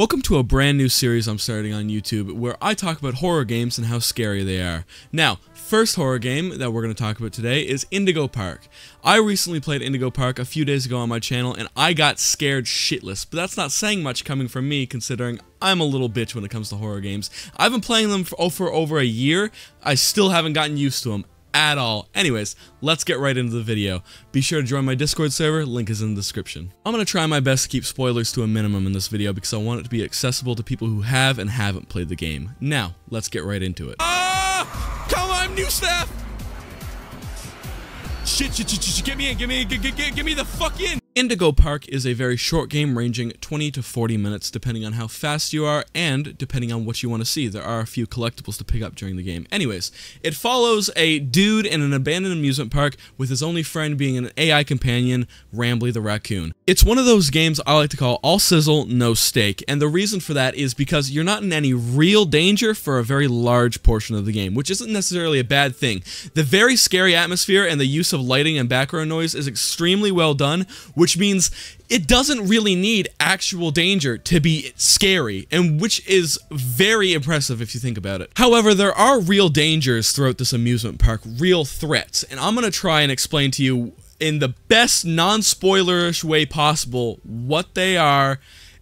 Welcome to a brand new series I'm starting on YouTube where I talk about horror games and how scary they are. Now, first horror game that we're going to talk about today is Indigo Park. I recently played Indigo Park a few days ago on my channel and I got scared shitless, but that's not saying much coming from me considering I'm a little bitch when it comes to horror games. I've been playing them for, oh, for over a year, I still haven't gotten used to them at all. Anyways, let's get right into the video. Be sure to join my Discord server, link is in the description. I'm going to try my best to keep spoilers to a minimum in this video because I want it to be accessible to people who have and haven't played the game. Now, let's get right into it. Ah! Come on, new staff! Shit, shit, shit, shit, get me in, get me in, get, get, get, get me the fuck in! Indigo Park is a very short game ranging 20 to 40 minutes depending on how fast you are and depending on what you want to see. There are a few collectibles to pick up during the game. Anyways, it follows a dude in an abandoned amusement park with his only friend being an AI companion, Rambley the raccoon. It's one of those games I like to call all sizzle, no steak, and the reason for that is because you're not in any real danger for a very large portion of the game, which isn't necessarily a bad thing. The very scary atmosphere and the use of lighting and background noise is extremely well done, which means it doesn't really need actual danger to be scary, and which is very impressive if you think about it. However, there are real dangers throughout this amusement park, real threats, and I'm going to try and explain to you in the best non-spoilerish way possible what they are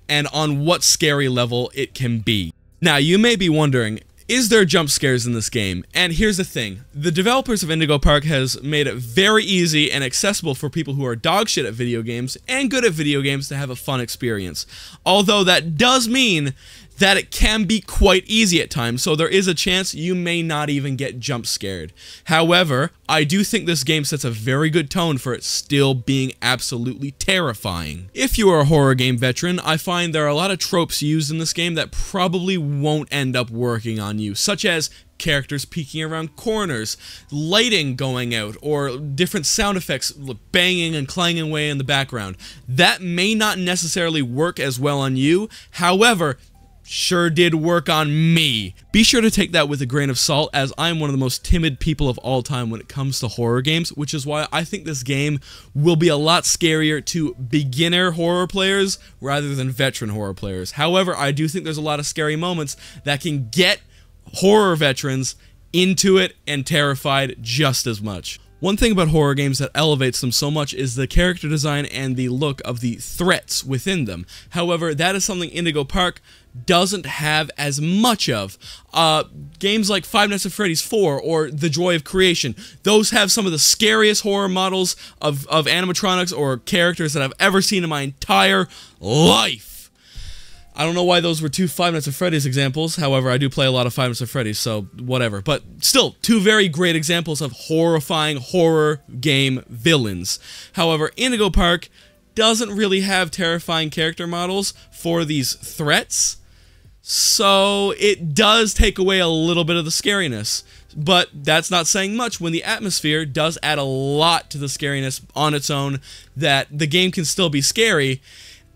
and on what scary level it can be. Now, you may be wondering, is there jump scares in this game? And here's the thing. The developers of Indigo Park has made it very easy and accessible for people who are dog shit at video games and good at video games to have a fun experience. Although that does mean that it can be quite easy at times, so there is a chance you may not even get jump scared. However, I do think this game sets a very good tone for it still being absolutely terrifying. If you are a horror game veteran, I find there are a lot of tropes used in this game that probably won't end up working on you, such as characters peeking around corners, lighting going out, or different sound effects banging and clanging away in the background. That may not necessarily work as well on you, however, sure did work on me. Be sure to take that with a grain of salt as I'm one of the most timid people of all time when it comes to horror games, which is why I think this game will be a lot scarier to beginner horror players rather than veteran horror players. However, I do think there's a lot of scary moments that can get horror veterans into it and terrified just as much. One thing about horror games that elevates them so much is the character design and the look of the threats within them. However, that is something Indigo Park doesn't have as much of. Uh, games like Five Nights at Freddy's 4 or The Joy of Creation, those have some of the scariest horror models of, of animatronics or characters that I've ever seen in my entire life. I don't know why those were two Five Nights at Freddy's examples. However, I do play a lot of Five Nights at Freddy's, so whatever. But still, two very great examples of horrifying horror game villains. However, Indigo Park doesn't really have terrifying character models for these threats. So it does take away a little bit of the scariness. But that's not saying much when the atmosphere does add a lot to the scariness on its own that the game can still be scary,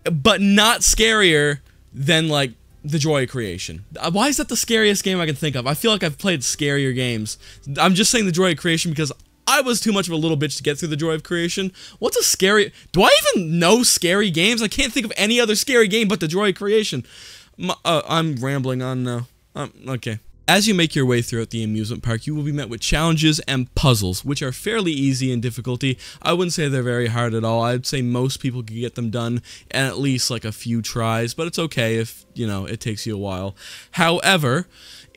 but not scarier than like the joy of creation. Uh, why is that the scariest game I can think of? I feel like I've played scarier games. I'm just saying the joy of creation because I was too much of a little bitch to get through the joy of creation. What's a scary? Do I even know scary games? I can't think of any other scary game but the joy of creation. uh, I'm rambling on now. Um, okay. As you make your way throughout the amusement park, you will be met with challenges and puzzles, which are fairly easy in difficulty. I wouldn't say they're very hard at all. I'd say most people can get them done in at least like a few tries, but it's okay if, you know, it takes you a while. However,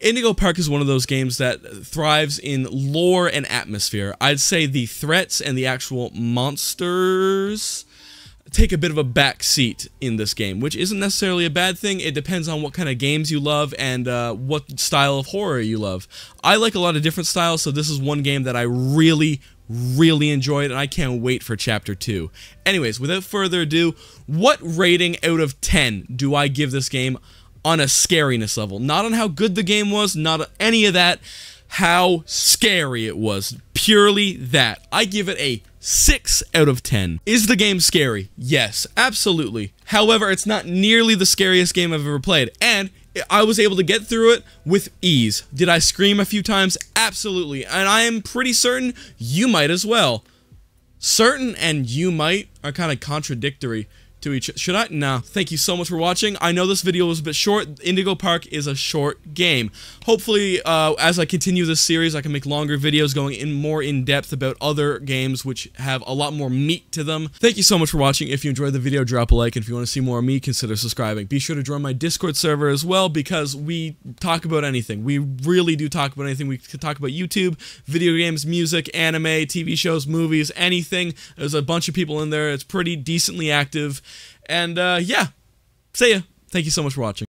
Indigo Park is one of those games that thrives in lore and atmosphere. I'd say the threats and the actual monsters take a bit of a back seat in this game, which isn't necessarily a bad thing. It depends on what kind of games you love and uh, what style of horror you love. I like a lot of different styles, so this is one game that I really, really enjoyed, and I can't wait for Chapter 2. Anyways, without further ado, what rating out of 10 do I give this game on a scariness level? Not on how good the game was, not any of that, how scary it was. Purely that. I give it a 6 out of 10. Is the game scary? Yes, absolutely. However, it's not nearly the scariest game I've ever played, and I was able to get through it with ease. Did I scream a few times? Absolutely, and I am pretty certain you might as well. Certain and you might are kind of contradictory to each. Should I? No. Thank you so much for watching. I know this video was a bit short. Indigo Park is a short game. Hopefully, uh, as I continue this series, I can make longer videos going in more in depth about other games which have a lot more meat to them. Thank you so much for watching. If you enjoyed the video, drop a like. And if you want to see more of me, consider subscribing. Be sure to join my Discord server as well because we talk about anything. We really do talk about anything. We can talk about YouTube, video games, music, anime, TV shows, movies, anything. There's a bunch of people in there. It's pretty decently active. And uh, yeah, see ya. Thank you so much for watching.